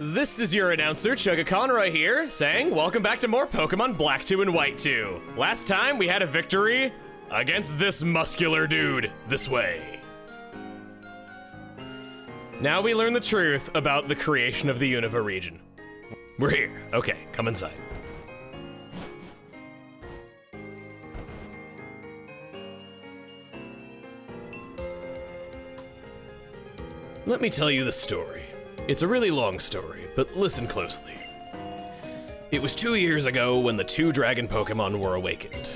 This is your announcer, Chuggaaconroy here, saying welcome back to more Pokemon Black 2 and White 2. Last time we had a victory against this muscular dude. This way. Now we learn the truth about the creation of the Unova region. We're here. Okay, come inside. Let me tell you the story. It's a really long story, but listen closely. It was two years ago when the two dragon Pokemon were awakened.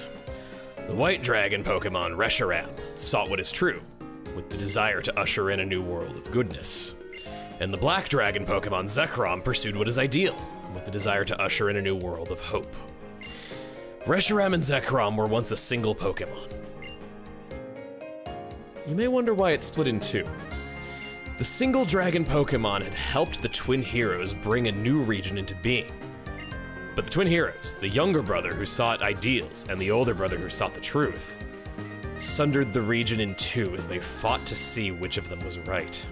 The white dragon Pokemon, Reshiram, sought what is true, with the desire to usher in a new world of goodness. And the black dragon Pokemon, Zekrom, pursued what is ideal, with the desire to usher in a new world of hope. Reshiram and Zekrom were once a single Pokemon. You may wonder why it split in two. The single dragon Pokemon had helped the twin heroes bring a new region into being. But the twin heroes, the younger brother who sought ideals and the older brother who sought the truth, sundered the region in two as they fought to see which of them was right.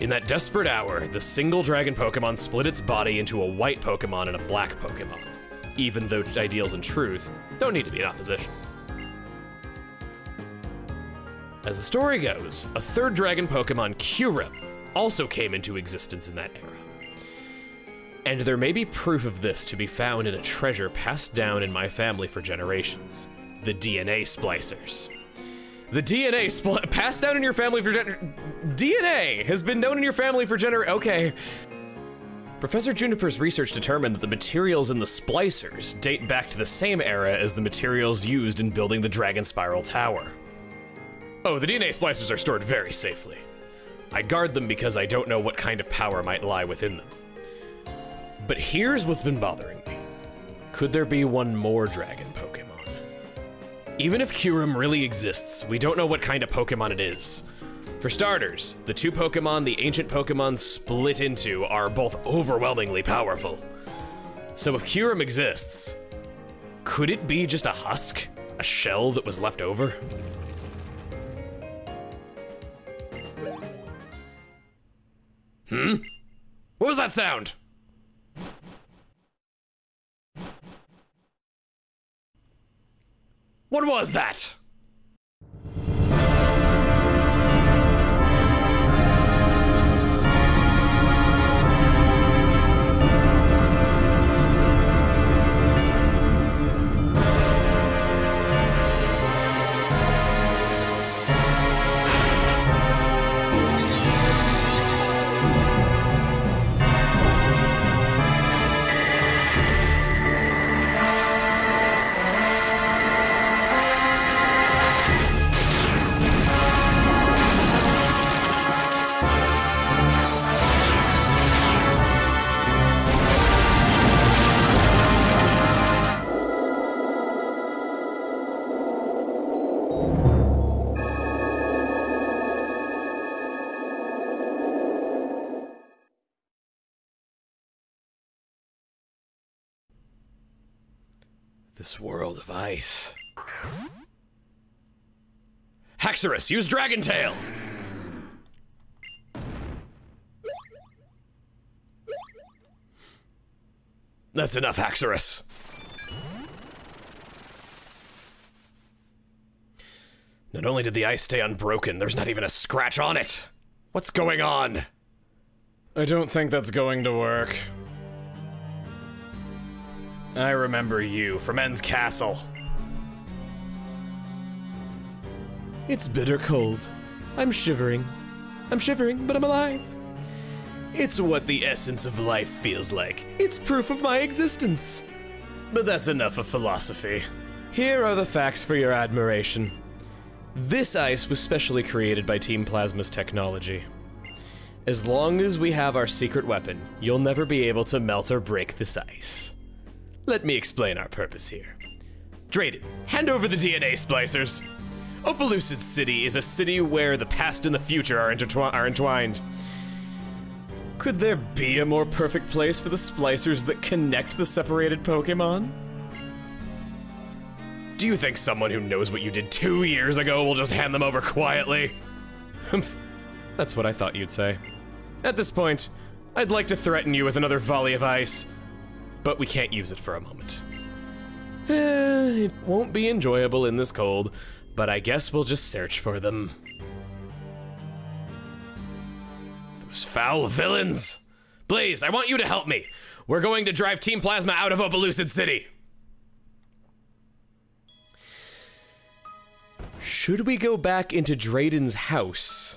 In that desperate hour, the single dragon Pokemon split its body into a white Pokemon and a black Pokemon, even though ideals and truth don't need to be in opposition. As the story goes, a third dragon Pokemon, Kyurem, also came into existence in that era. And there may be proof of this to be found in a treasure passed down in my family for generations the DNA splicers. The DNA spl- passed down in your family for gen- DNA has been known in your family for gener. Okay. Professor Juniper's research determined that the materials in the splicers date back to the same era as the materials used in building the Dragon Spiral Tower. Oh, the DNA splicers are stored very safely. I guard them because I don't know what kind of power might lie within them. But here's what's been bothering me. Could there be one more dragon Pokemon? Even if Kyurem really exists, we don't know what kind of Pokemon it is. For starters, the two Pokemon the ancient Pokemon split into are both overwhelmingly powerful. So if Kyurem exists, could it be just a husk? A shell that was left over? Hmm? What was that sound? What was that? This world of ice. Haxorus, use Dragon Tail! That's enough, Haxorus. Not only did the ice stay unbroken, there's not even a scratch on it. What's going on? I don't think that's going to work. I remember you from N's Castle. It's bitter cold. I'm shivering. I'm shivering, but I'm alive. It's what the essence of life feels like. It's proof of my existence. But that's enough of philosophy. Here are the facts for your admiration. This ice was specially created by Team Plasma's technology. As long as we have our secret weapon, you'll never be able to melt or break this ice. Let me explain our purpose here. Drayden, hand over the DNA splicers. Opelucid City is a city where the past and the future are, intertwi- are entwined. Could there be a more perfect place for the splicers that connect the separated Pokemon? Do you think someone who knows what you did two years ago will just hand them over quietly? That's what I thought you'd say. At this point, I'd like to threaten you with another volley of ice, but we can't use it for a moment. Eh, it won't be enjoyable in this cold, but I guess we'll just search for them. Those foul villains! Blaze, I want you to help me. We're going to drive Team Plasma out of Opelucid City. Should we go back into Drayden's house?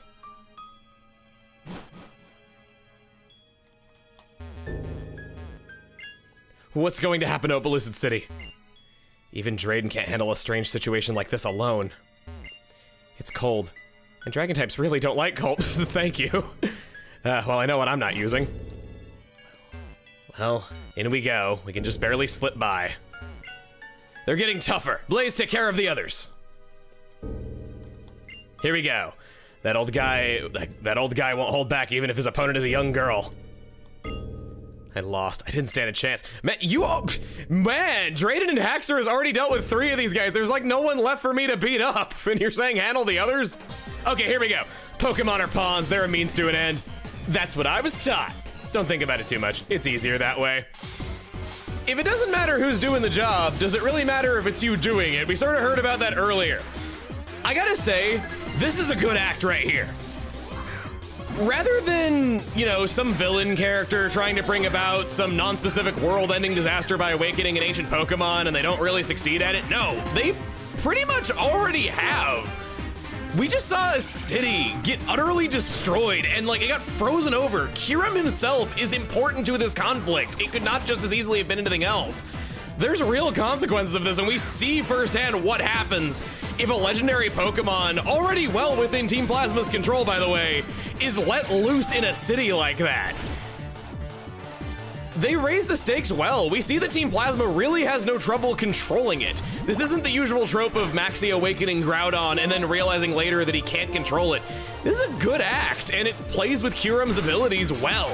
What's going to happen to Opelucid City? Even Drayden can't handle a strange situation like this alone. It's cold. And dragon types really don't like cold. Thank you. Uh, well, I know what I'm not using. Well, in we go. We can just barely slip by. They're getting tougher. Blaze, take care of the others. Here we go. That old guy, that, that old guy won't hold back even if his opponent is a young girl. I lost. I didn't stand a chance. Man, you all, man, Drayden and Haxorus already dealt with three of these guys. There's like no one left for me to beat up. And you're saying handle the others? Okay, here we go. Pokemon are pawns. They're a means to an end. That's what I was taught. Don't think about it too much. It's easier that way. If it doesn't matter who's doing the job, does it really matter if it's you doing it? We sort of heard about that earlier. I gotta say, this is a good act right here. Rather than, you know, some villain character trying to bring about some non-specific world-ending disaster by awakening an ancient Pokemon and they don't really succeed at it, no, they pretty much already have. We just saw a city get utterly destroyed and like it got frozen over. Kyurem himself is important to this conflict. It could not just as easily have been anything else. There's real consequences of this, and we see firsthand what happens if a legendary Pokemon, already well within Team Plasma's control, by the way, is let loose in a city like that. They raise the stakes well. We see that Team Plasma really has no trouble controlling it. This isn't the usual trope of Maxie awakening Groudon and then realizing later that he can't control it. This is a good act, and it plays with Kyurem's abilities well.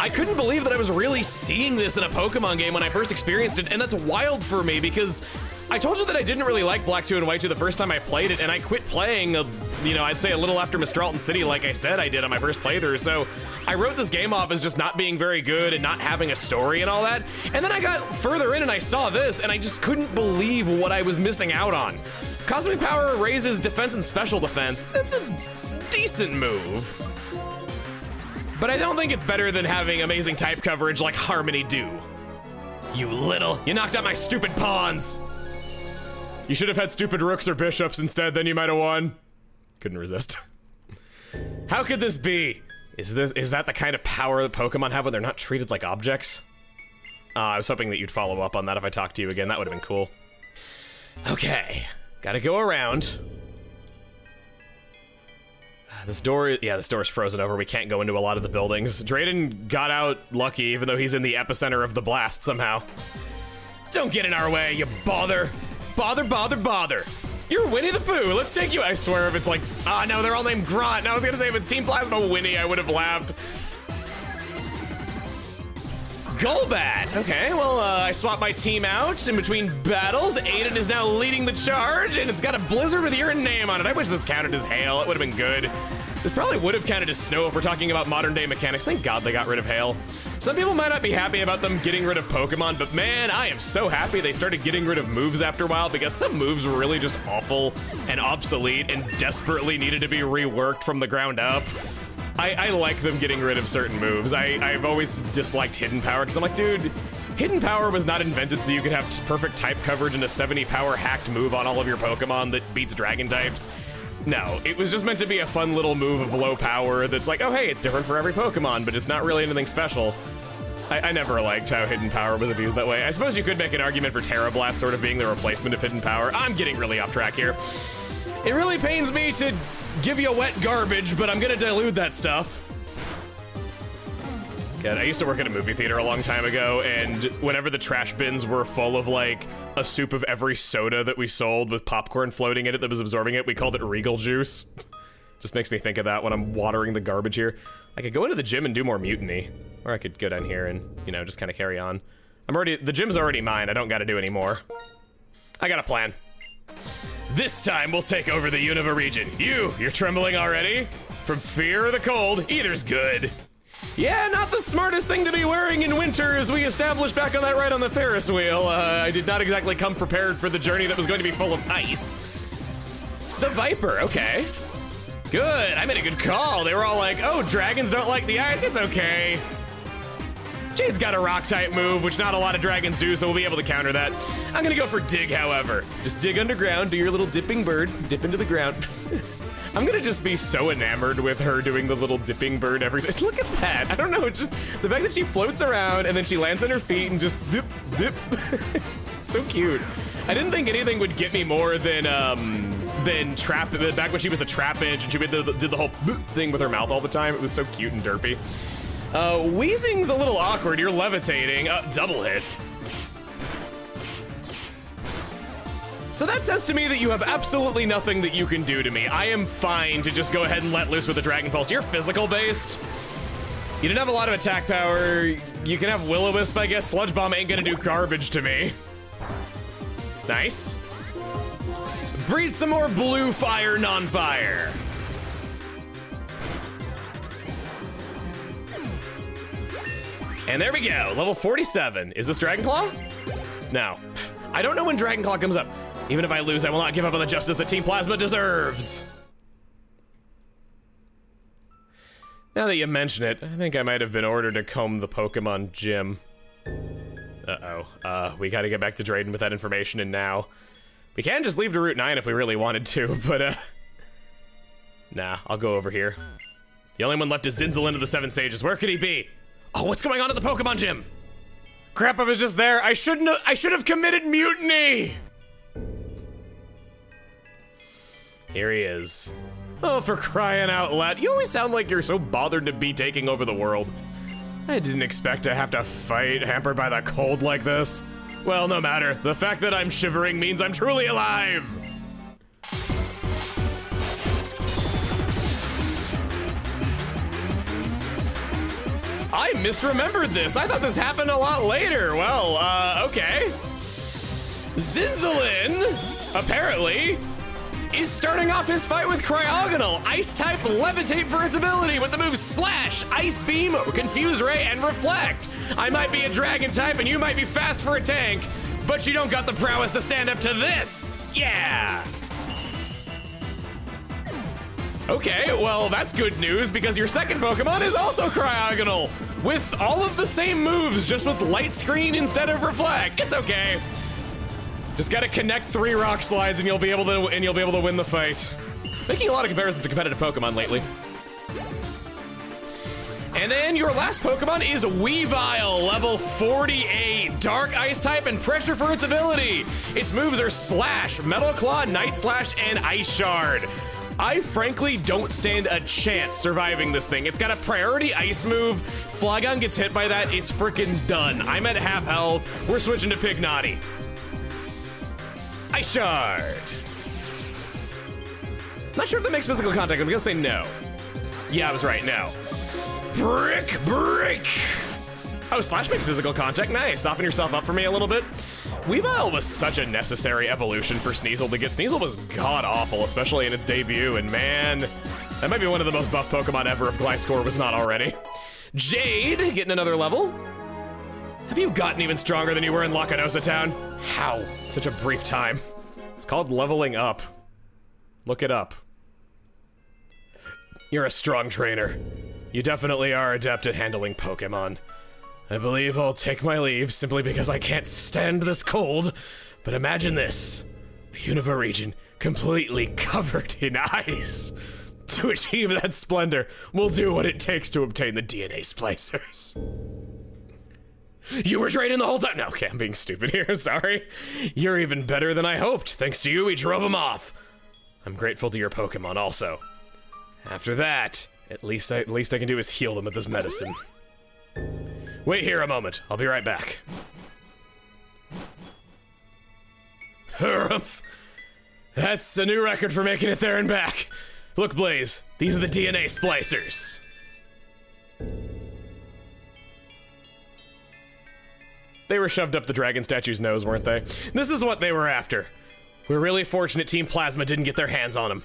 I couldn't believe that I was really seeing this in a Pokemon game when I first experienced it, and that's wild for me because I told you that I didn't really like Black 2 and White 2 the first time I played it, and I quit playing, uh, you know, I'd say a little after Mistralton City, like I said I did on my first playthrough, so I wrote this game off as just not being very good and not having a story and all that, and then I got further in and I saw this, and I just couldn't believe what I was missing out on. Cosmic Power raises defense and special defense. That's a decent move. But I don't think it's better than having amazing type coverage like Harmony do. You little, you knocked out my stupid pawns. You should have had stupid rooks or bishops instead, then you might have won. Couldn't resist. How could this be? Is this is that the kind of power that Pokemon have when they're not treated like objects? Uh, I was hoping that you'd follow up on that if I talked to you again. That would have been cool. Okay, gotta go around. This door, yeah, this door is frozen over. We can't go into a lot of the buildings. Drayden got out lucky, even though he's in the epicenter of the blast somehow. Don't get in our way, you bother. Bother, bother, bother. You're Winnie the Pooh. Let's take you. I swear if it's like, ah, oh, no, they're all named Grunt. And I was gonna say if it's Team Plasma Winnie, I would have laughed. Golbat. Okay, well, uh, I swapped my team out in between battles. Aiden is now leading the charge, and it's got a blizzard with your name on it. I wish this counted as hail. It would have been good. This probably would have counted as snow if we're talking about modern day mechanics. Thank God they got rid of hail. Some people might not be happy about them getting rid of Pokemon, but man, I am so happy they started getting rid of moves after a while because some moves were really just awful and obsolete and desperately needed to be reworked from the ground up. I, I like them getting rid of certain moves. I, I've always disliked Hidden Power because I'm like, dude, Hidden Power was not invented so you could have perfect type coverage and a 70 power hacked move on all of your Pokemon that beats Dragon types. No, it was just meant to be a fun little move of low power that's like, oh hey, it's different for every Pokemon, but it's not really anything special. I, I, never liked how Hidden Power was abused that way. I suppose you could make an argument for Tera Blast sort of being the replacement of Hidden Power. I'm getting really off track here. It really pains me to give you wet garbage, but I'm gonna dilute that stuff. God, I used to work at a movie theater a long time ago, and whenever the trash bins were full of like a soup of every soda that we sold with popcorn floating in it that was absorbing it, we called it Regal juice. Just makes me think of that when I'm watering the garbage here. I could go into the gym and do more mutiny, or I could go down here and, you know, just kind of carry on. I'm already, the gym's already mine, I don't gotta do any more. I got a plan. This time we'll take over the Unova region. You, you're trembling already? From fear or the cold, either's good. Yeah, not the smartest thing to be wearing in winter, as we established back on that ride on the Ferris wheel. Uh, I did not exactly come prepared for the journey that was going to be full of ice. It's a Viper, okay. Good, I made a good call. They were all like, oh, dragons don't like the ice, it's okay. Jade's got a rock type move, which not a lot of dragons do, so we'll be able to counter that. I'm gonna go for dig, however. Just dig underground, do your little dipping bird, dip into the ground. I'm gonna just be so enamored with her doing the little dipping bird every time. Look at that. I don't know, just the fact that she floats around and then she lands on her feet and just dip, dip. so cute. I didn't think anything would get me more than um, than trap back when she was a trapinch and she did the, did the whole thing with her mouth all the time. It was so cute and derpy. Uh, Weezing's a little awkward. You're levitating. Uh, double hit. So that says to me that you have absolutely nothing that you can do to me. I am fine to just go ahead and let loose with the Dragon Pulse. You're physical based. You didn't have a lot of attack power. You can have Will-O-Wisp, I guess. Sludge Bomb ain't gonna do garbage to me. Nice. Breathe some more blue fire, non-fire. And there we go, level 47. Is this Dragon Claw? No. I don't know when Dragon Claw comes up. Even if I lose, I will not give up on the justice that Team Plasma deserves. Now that you mention it, I think I might have been ordered to comb the Pokemon gym. Uh-oh. Uh, we gotta get back to Drayden with that information and now. We can just leave to Route 9 if we really wanted to, but uh... Nah, I'll go over here. The only one left is Zinzolin of the Seven Sages. Where could he be? Oh, what's going on at the Pokemon gym? Crap, I was just there. I shouldn't I should have committed mutiny! Here he is. Oh, for crying out loud. You always sound like you're so bothered to be taking over the world. I didn't expect to have to fight hampered by the cold like this. Well, no matter. The fact that I'm shivering means I'm truly alive! I misremembered this. I thought this happened a lot later. Well, uh, okay. Zinzolin, apparently, is starting off his fight with Cryogonal. Ice type levitate for its ability with the moves Slash, Ice Beam, Confuse Ray, and Reflect. I might be a dragon type and you might be fast for a tank, but you don't got the prowess to stand up to this. Yeah. Okay, well, that's good news because your second Pokemon is also Cryogonal with all of the same moves, just with Light Screen instead of Reflect. It's okay. Just gotta connect three rock slides and you'll be able to and you'll be able to win the fight. Making a lot of comparisons to competitive Pokemon lately. And then your last Pokemon is Weavile, level 48. Dark Ice type and pressure for its ability. Its moves are Slash, Metal Claw, Night Slash, and Ice Shard. I frankly don't stand a chance surviving this thing. It's got a priority ice move. Flygon gets hit by that, it's freaking done. I'm at half health. We're switching to Pignati. Ice Shard. Not sure if that makes physical contact. I'm gonna say no. Yeah, I was right, no. Brick, brick. Oh, Slash makes physical contact. Nice. Soften yourself up for me a little bit. Weavile was such a necessary evolution for Sneasel to get. Sneasel was god-awful, especially in its debut, and man, that might be one of the most buff Pokemon ever if Gliscor was not already. Jade, getting another level. Have you gotten even stronger than you were in Lacunosa Town? How? Such a brief time. It's called leveling up. Look it up. You're a strong trainer. You definitely are adept at handling Pokemon. I believe I'll take my leave simply because I can't stand this cold. But imagine this. The Unova region completely covered in ice. To achieve that splendor, we'll do what it takes to obtain the DNA splicers. You were trading the whole time. No, okay, I'm being stupid here. Sorry. You're even better than I hoped. Thanks to you, we drove them off. I'm grateful to your Pokemon also. After that, at least I, at least I can do is heal them with this medicine. Wait here a moment. I'll be right back. That's a new record for making it there and back. Look, Blaze, these are the DNA splicers. They were shoved up the dragon statue's nose, weren't they? This is what they were after. We're really fortunate Team Plasma didn't get their hands on them.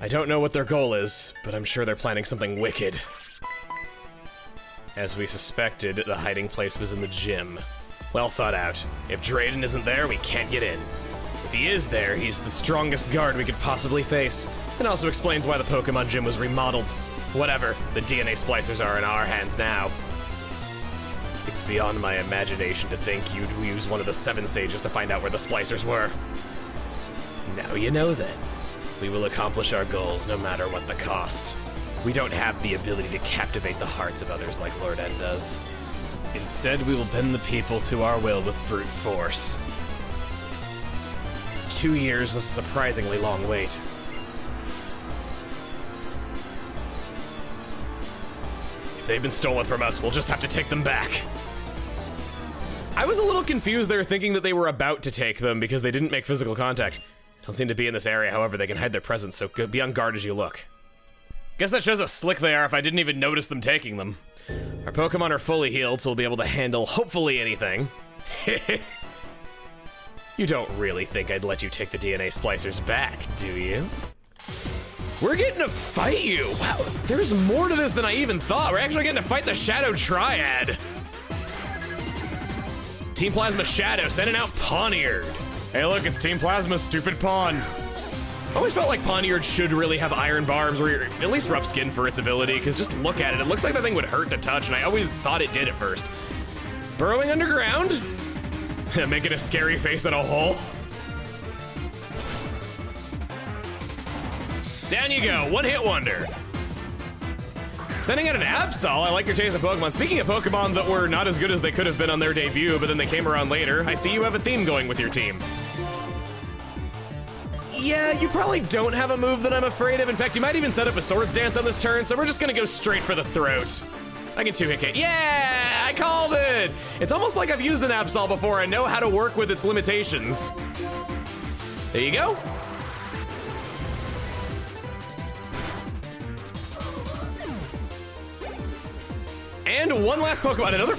I don't know what their goal is, but I'm sure they're planning something wicked. As we suspected, the hiding place was in the gym. Well thought out. If Drayden isn't there, we can't get in. If he is there, he's the strongest guard we could possibly face, and also explains why the Pokemon gym was remodeled. Whatever, the DNA splicers are in our hands now. It's beyond my imagination to think you'd use one of the Seven Sages to find out where the splicers were. Now you know then. We will accomplish our goals no matter what the cost. We don't have the ability to captivate the hearts of others like Lord N does. Instead, we will bend the people to our will with brute force. Two years was a surprisingly long wait. If they've been stolen from us, we'll just have to take them back. I was a little confused there thinking that they were about to take them because they didn't make physical contact. Don't seem to be in this area, however, they can hide their presence, so be on guard as you look. Guess that shows how slick they are if I didn't even notice them taking them. Our Pokemon are fully healed, so we'll be able to handle hopefully anything. you don't really think I'd let you take the DNA splicers back, do you? We're getting to fight you! Wow, there's more to this than I even thought. We're actually getting to fight the Shadow Triad. Team Plasma Shadow sending out Pawniard. Hey look, it's Team Plasma's stupid pawn. I always felt like Pawniard should really have iron barbs or at least rough skin for its ability, because just look at it, it looks like that thing would hurt to touch, and I always thought it did at first. Burrowing underground, making a scary face at a hole. Down you go, one hit wonder. Sending out an Absol, I like your taste of Pokemon. Speaking of Pokemon that were not as good as they could have been on their debut, but then they came around later, I see you have a theme going with your team. Yeah, you probably don't have a move that I'm afraid of. In fact, you might even set up a Swords Dance on this turn, so we're just gonna go straight for the throat. I can two-hit K. Yeah, I called it! It's almost like I've used an Absol before. I know how to work with its limitations. There you go. And one last Pokemon, another...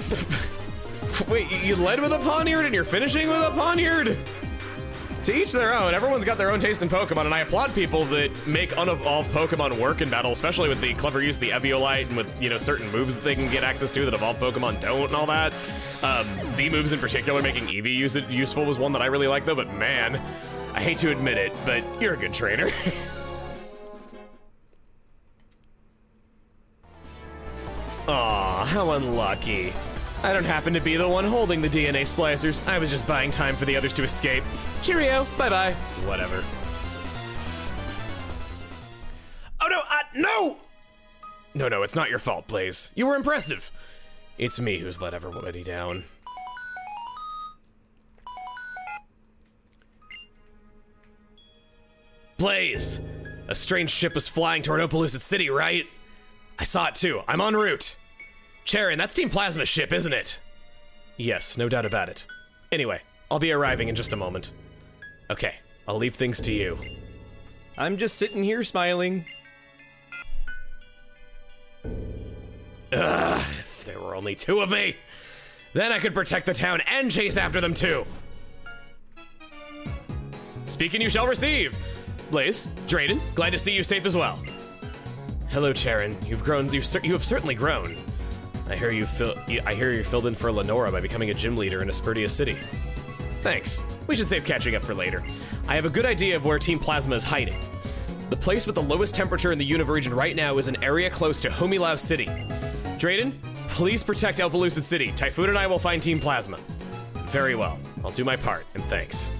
Wait, you led with a Pawniard and you're finishing with a Pawniard? To each their own, everyone's got their own taste in Pokemon, and I applaud people that make unevolved Pokemon work in battle, especially with the clever use of the Eviolite and with, you know, certain moves that they can get access to that evolved Pokemon don't and all that. Um, Z moves in particular, making Eevee use it useful was one that I really like though, but man, I hate to admit it, but you're a good trainer. Aw, how unlucky. I don't happen to be the one holding the DNA splicers. I was just buying time for the others to escape. Cheerio, bye-bye. Whatever. Oh no, uh, no! No, no, it's not your fault, Blaze. You were impressive. It's me who's let everybody down. Blaze! A strange ship was flying toward Opelucid City, right? I saw it too. I'm en route. Cheren, that's Team Plasma's ship, isn't it? Yes, no doubt about it. Anyway, I'll be arriving in just a moment. Okay, I'll leave things to you. I'm just sitting here smiling. Ugh, if there were only two of me, then I could protect the town and chase after them too. Speaking you shall receive. Blaze, Drayden, glad to see you safe as well. Hello, Cheren. You've grown. You've you have certainly grown. I hear you fill. I hear you filled in for Lenora by becoming a gym leader in Aspertia City. Thanks. We should save catching up for later. I have a good idea of where Team Plasma is hiding. The place with the lowest temperature in the Unova region right now is an area close to Humilau City. Drayden, please protect Opelucid City. Typhoon and I will find Team Plasma. Very well. I'll do my part, and thanks.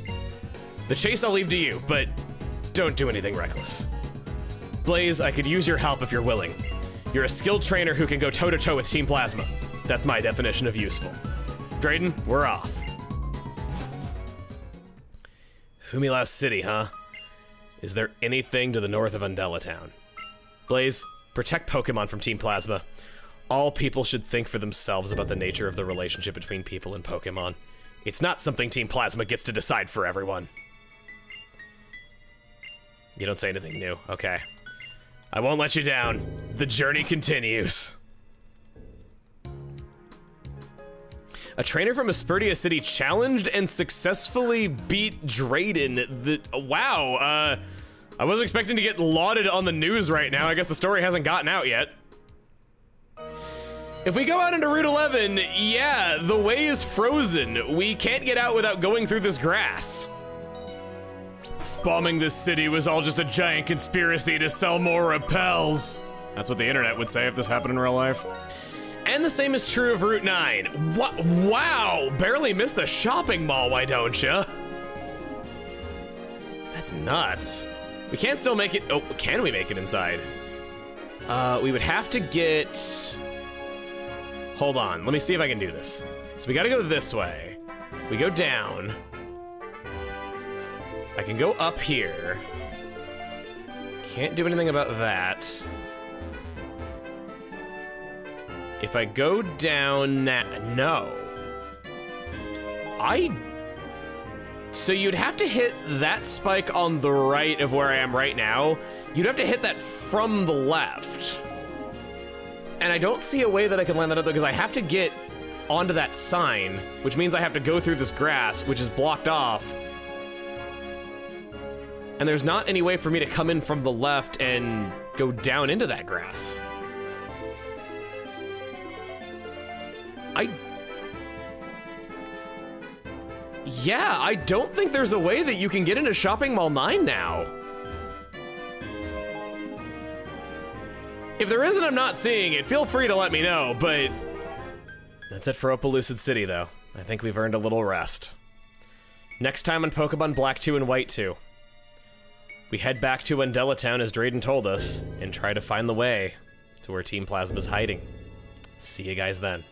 The chase I'll leave to you, but don't do anything reckless. Blaze, I could use your help if you're willing. You're a skilled trainer who can go toe-to-toe with Team Plasma. That's my definition of useful. Drayden, we're off. Humilau City, huh? Is there anything to the north of Undella Town? Blaze, protect Pokemon from Team Plasma. All people should think for themselves about the nature of the relationship between people and Pokemon. It's not something Team Plasma gets to decide for everyone. You don't say anything new, okay. I won't let you down. The journey continues. A trainer from Aspertia City challenged and successfully beat Drayden. The wow, uh, I wasn't expecting to get lauded on the news right now. I guess the story hasn't gotten out yet. If we go out into Route 11, yeah, the way is frozen. We can't get out without going through this grass. Bombing this city was all just a giant conspiracy to sell more repels. That's what the internet would say if this happened in real life. And the same is true of Route 9. What? Wow, barely missed the shopping mall, why don't you? That's nuts. We can't still make it, oh, can we make it inside? Uh, we would have to get, hold on, let me see if I can do this. So we gotta go this way. We go down. I can go up here. Can't do anything about that. If I go down no. I, so you'd have to hit that spike on the right of where I am right now. You'd have to hit that from the left. And I don't see a way that I can land that up because I have to get onto that sign, which means I have to go through this grass, which is blocked off. And there's not any way for me to come in from the left and go down into that grass. I... Yeah, I don't think there's a way that you can get into Shopping Mall 9 now. If there isn't, I'm not seeing it. Feel free to let me know, but... That's it for Opelucid City, though. I think we've earned a little rest. Next time on Pokemon Black 2 and White 2, we head back to Undella Town as Drayden told us, and try to find the way to where Team Plasma's hiding. See you guys then.